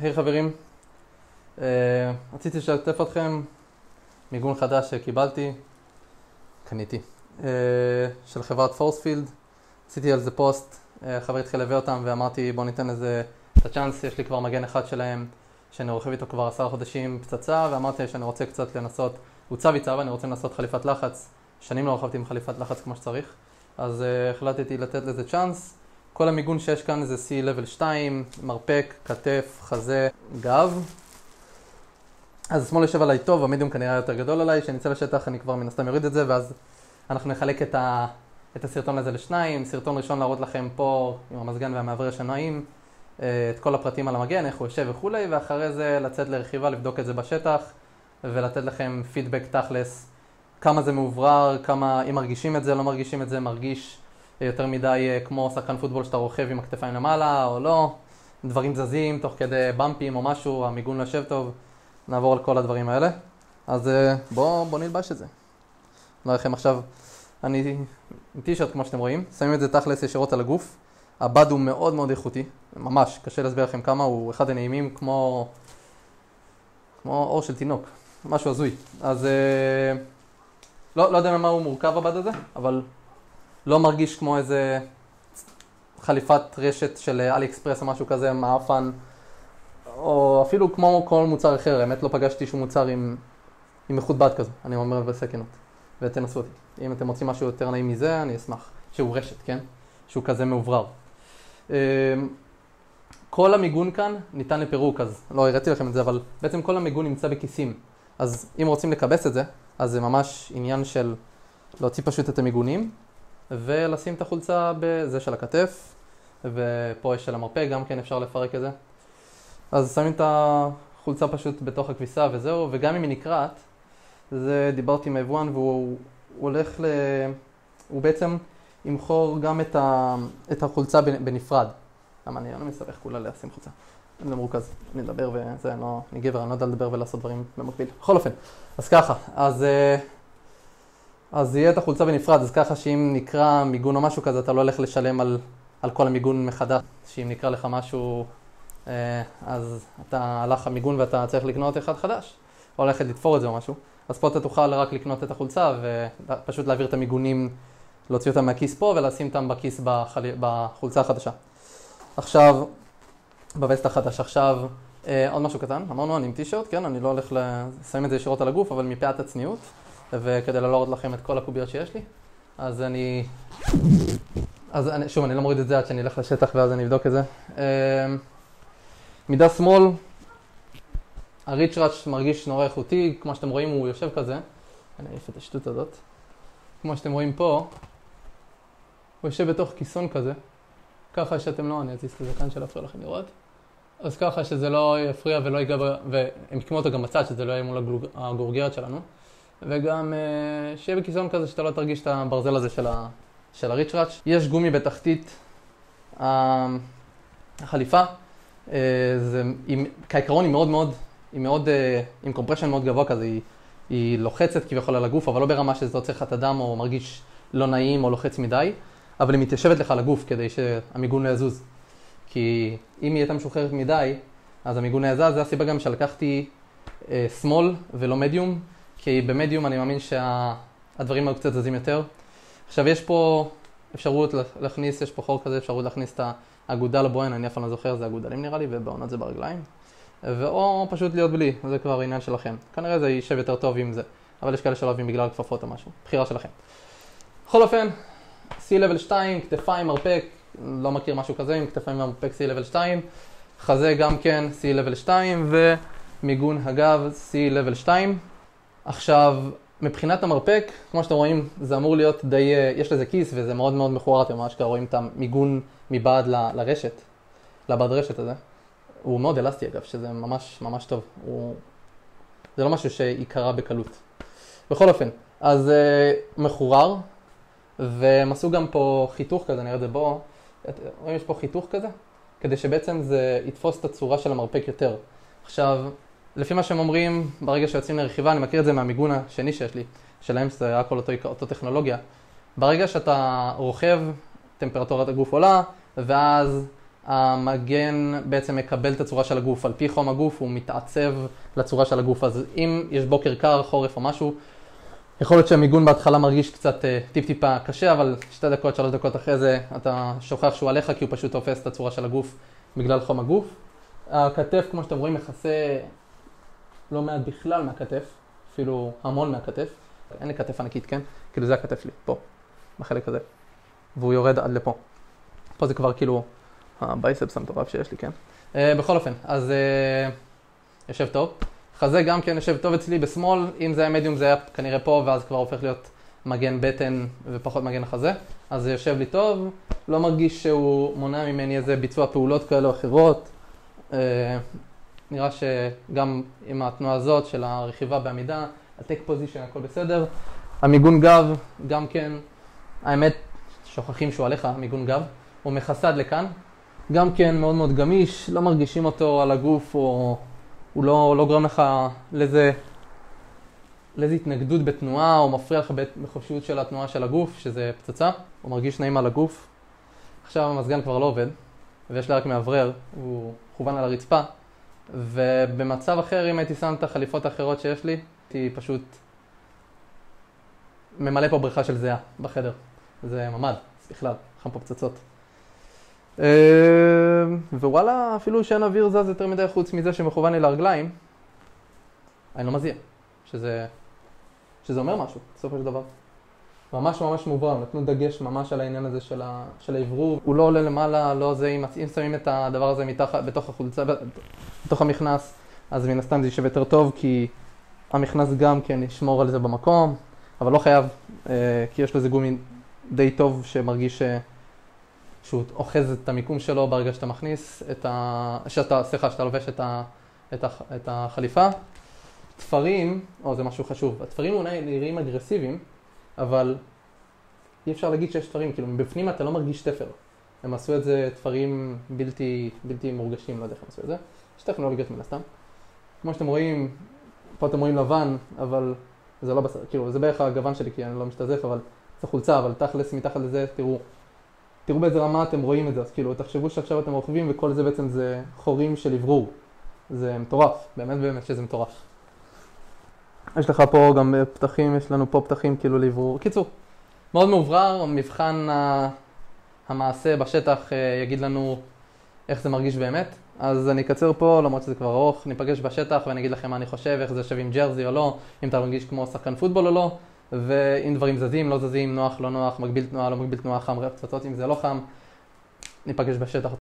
היי חברים, uh, רציתי לשתף אתכם מיגון חדש שקיבלתי, קניתי, uh, של חברת פורספילד, עשיתי על זה פוסט, uh, חבר התחיל להביא אותם ואמרתי בוא ניתן לזה את הצ'אנס, יש לי כבר מגן אחד שלהם שאני רוכב איתו כבר עשרה חודשים פצצה ואמרתי שאני רוצה קצת לנסות, הוא צו צו, אני רוצה לנסות חליפת לחץ, שנים לא רכבתי עם חליפת לחץ כמו שצריך, אז uh, החלטתי לתת לזה צ'אנס. כל המיגון שיש כאן זה C-Level 2, מרפק, כתף, חזה, גב. אז השמאל יושב עליי טוב, המדיום כנראה יותר גדול עליי, כשאני אצא לשטח אני כבר מן הסתם אוריד את זה, ואז אנחנו נחלק את, ה... את הסרטון הזה לשניים. סרטון ראשון להראות לכם פה, עם המזגן והמעבר השנועים, אה, את כל הפרטים על המגן, איך הוא יושב וכולי, ואחרי זה לצאת לרכיבה, לבדוק את זה בשטח, ולתת לכם פידבק תכלס, כמה זה מאוברר, כמה, אם מרגישים את זה, לא מרגישים את זה, מרגיש יותר מדי אה, כמו שחקן פוטבול שאתה רוכב עם הכתפיים למעלה או לא, דברים זזים תוך כדי במפים או משהו, המיגון לא יושב טוב, נעבור על כל הדברים האלה. אז אה, בואו בוא נלבש את זה. אני לכם עכשיו, אני עם טישרט כמו שאתם רואים, שמים את זה תכלס ישירות על הגוף. הבד הוא מאוד מאוד איכותי, ממש, קשה להסביר לכם כמה, הוא אחד הנעימים כמו, כמו אור של תינוק, משהו הזוי. אז אה, לא, לא יודע ממה הוא מורכב הבד הזה, אבל לא מרגיש כמו איזה חליפת רשת של אלי אקספרס או משהו כזה, מעפן, או אפילו כמו כל מוצר אחר, האמת לא פגשתי שום מוצר עם, עם איכות בד כזו, אני אומר בסכנות, ותנסו אותי. אם אתם רוצים משהו יותר נעים מזה, אני אשמח. שהוא רשת, כן? שהוא כזה מאוברר. אמ, כל המיגון כאן ניתן לפירוק, אז לא הראיתי לכם את זה, אבל בעצם כל המיגון נמצא בכיסים. אז אם רוצים לקבס את זה, אז זה ממש עניין של להוציא פשוט את המיגונים, ולשים את החולצה בזה של הכתף, ופה יש של המרפא, גם כן אפשר לפרק את זה. אז שמים את החולצה פשוט בתוך הכביסה וזהו, וגם אם היא נקרעת, זה דיברתי עם היבואן והוא הולך ל... הוא בעצם ימכור גם את, ה... את החולצה בנפרד. למה אני לא מסתבך כולה לשים חולצה. אני לא מרוכז, אני אדבר וזה, אני לא, אני גבר, אני לא יודע לדבר ולעשות דברים במקביל. בכל אופן, אז ככה, אז... אז יהיה את החולצה בנפרד, אז ככה שאם נקרא מיגון או משהו כזה, אתה לא הולך לשלם על, על כל המיגון מחדש. שאם נקרא לך משהו, אה, אז אתה הלך המיגון ואתה צריך לקנות אחד חדש, או ללכת לתפור את זה או משהו. אז פה אתה תוכל רק לקנות את החולצה ופשוט להעביר את המיגונים, להוציא אותם מהכיס פה ולשים אותם בכיס בחל... בחולצה החדשה. עכשיו, בווסט החדש. עכשיו, אה, עוד משהו קטן, אמרנו אני עם טישרט, כן, אני לא הולך לשים את זה ישירות על הגוף, אבל מפאת הצניעות. וכדי לא להראות לכם את כל הקוביות שיש לי, אז אני... אז אני, שוב, אני לא מוריד את זה עד שאני אלך לשטח ואז אני אבדוק את זה. אמ, מידה שמאל, הריצ'ראץ' מרגיש נורא איכותי, כמו שאתם רואים הוא יושב כזה, אני אעיף את השטות הזאת. כמו שאתם רואים פה, הוא יושב בתוך כיסון כזה, ככה שאתם לא, אני אזיז את הזקן שלא יפריע לכם לראות. אז ככה שזה לא יפריע ולא ייגע, והם יקמו אותו גם בצד, שזה לא יהיה מול הגורגרת שלנו. וגם uh, שיהיה בכיסון כזה שאתה לא תרגיש את הברזל הזה של, ה, של הריצ'ראץ'. יש גומי בתחתית החליפה, uh, זה, היא, כעיקרון היא מאוד מאוד, היא מאוד, עם קומפרשן מאוד גבוה כזה, היא, היא לוחצת כביכול על הגוף, אבל לא ברמה שזה עוצר לך את הדם או מרגיש לא נעים או לוחץ מדי, אבל היא מתיישבת לך על הגוף כדי שהמיגון לא יזוז. כי אם היא הייתה משוחררת מדי, אז המיגון היה זז, זה הסיבה גם שלקחתי שמאל ולא מדיום. כי במדיום אני מאמין שהדברים שה... קצת זזים יותר. עכשיו יש פה אפשרות להכניס, יש פה חור כזה, אפשרות להכניס את האגודה לבוהן, אני אף פעם לא זוכר, זה אגודלים נראה לי, ובעונות זה ברגליים. ואו פשוט להיות בלי, זה כבר עניין שלכם. כנראה זה יישב יותר טוב עם זה, אבל יש כאלה שלא אוהבים בגלל כפפות או משהו, בחירה שלכם. בכל אופן, C-Level 2, כתפיים, מרפק, לא מכיר משהו כזה, עם כתפיים ומרפק C-Level 2, חזה גם כן C-Level 2, ומיגון הגב C-Level 2. עכשיו, מבחינת המרפק, כמו שאתם רואים, זה אמור להיות די, אה, יש לזה כיס וזה מאוד מאוד מכוער, אתם ממש רואים את המיגון מבעד ל, לרשת, לבד רשת הזה. הוא מאוד אלסטי אגב, שזה ממש ממש טוב. הוא... זה לא משהו שייקרע בקלות. בכל אופן, אז uh, מחורר, והם עשו גם פה חיתוך כזה, נראה את זה בו. רואים יש פה חיתוך כזה? כדי שבעצם זה יתפוס את הצורה של המרפק יותר. עכשיו, לפי מה שהם אומרים, ברגע שיוצאים לרכיבה, אני מכיר את זה מהמיגון השני שיש לי, שלהם זה הכל אותו, אותו טכנולוגיה. ברגע שאתה רוכב, טמפרטורת הגוף עולה, ואז המגן בעצם מקבל את הצורה של הגוף. על פי חום הגוף הוא מתעצב לצורה של הגוף. אז אם יש בוקר קר, חורף או משהו, יכול להיות שהמיגון בהתחלה מרגיש קצת אה, טיפ-טיפה קשה, אבל שתי דקות, שלוש דקות אחרי זה אתה שוכח שהוא עליך כי הוא פשוט תופס את הצורה של הגוף בגלל חום הגוף. הכתף, כמו שאתם רואים, מכסה לא מעט בכלל מהכתף, אפילו המון מהכתף. אין לי כתף ענקית, כן? כאילו זה הכתף שלי, פה, בחלק הזה. והוא יורד עד לפה. פה זה כבר כאילו ה biceps המטורף שיש לי, כן? אה, בכל אופן, אז אה, יושב טוב. חזה גם כן יושב טוב אצלי ב small, אם זה היה מדיום זה היה כנראה פה, ואז כבר הופך להיות מגן בטן ופחות מגן החזה. אז זה יושב לי טוב, לא מרגיש שהוא מונע ממני איזה ביצוע פעולות כאלה או אחרות. אה, נראה שגם עם התנועה הזאת של הרכיבה בעמידה, ה attack position, הכל בסדר. המיגון גב, גם כן, האמת, שוכחים שהוא עליך, מיגון גב. הוא מכסד לכאן, גם כן מאוד מאוד גמיש, לא מרגישים אותו על הגוף, או הוא לא, לא גורם לך לאיזה, לאיזה התנגדות בתנועה, או מפריע לך בחופשיות של התנועה של הגוף, שזה פצצה, הוא מרגיש נעים על הגוף. עכשיו המזגן כבר לא עובד, ויש לי רק מאוורר, הוא מכוון על הרצפה, ובמצב אחר, אם הייתי שם את החליפות האחרות שיש לי, הייתי פשוט ממלא פה בריכה של זיעה בחדר. זה ממ"ד, בכלל, חם פה פצצות. אה, ווואלה, אפילו שאין אוויר זז יותר מדי חוץ מזה שמכוון לי לרגליים, אני לא מזיע, שזה, שזה אומר משהו, בסופו של דבר. ממש ממש מוברר, נתנו דגש ממש על העניין הזה של, האוורור. הוא לא עולה למעלה, לא זה, אם, אם שמים את הדבר הזה מתחת, בתוך החולצה, בתוך המכנס, אז מן הסתם זה יישב יותר טוב, כי המכנס גם כן ישמור על זה במקום, אבל לא חייב, אה, כי יש לזה גומי די טוב שמרגיש אה, שהוא אוחז את המיקום שלו ברגע שאתה מכניס את ה... שאתה, סליחה, שאתה לובש את, ה... את, ה... את החליפה. תפרים, או זה משהו חשוב, התפרים אולי נראים אגרסיביים, אבל אי אפשר להגיד שיש תפרים, כאילו מבפנים אתה לא מרגיש תפר. הם עשו את זה תפרים בלתי, בלתי מורגשים, לא יודע איך הם עשו את זה. יש טכנולוגיות מן הסתם. כמו שאתם רואים, פה אתם רואים לבן, אבל זה לא בסדר, כאילו זה בערך הגוון שלי כי אני לא משתזף, אבל זה חולצה, אבל תכלס מתחת לזה, תראו, תראו באיזה רמה אתם רואים את זה, אז כאילו תחשבו שעכשיו אתם רוכבים וכל זה בעצם זה חורים של אוורור. זה מטורף, באמת באמת שזה מטורף. יש לך פה גם פתחים, יש לנו פה פתחים כאילו לאוורור. קיצור, מאוד מאוברר, מבחן המעשה בשטח אה, יגיד לנו איך זה מרגיש באמת. אז אני אקצר פה, למרות שזה כבר ארוך, ניפגש בשטח ואני אגיד לכם מה אני חושב, איך זה יושב עם ג'רזי או לא, אם אתה מרגיש כמו שחקן פוטבול או לא. ואם דברים זזים, לא זזים, נוח, לא נוח, מגביל תנועה, לא מגביל תנועה, חם, פצצות, אם זה לא חם, ניפגש בשטח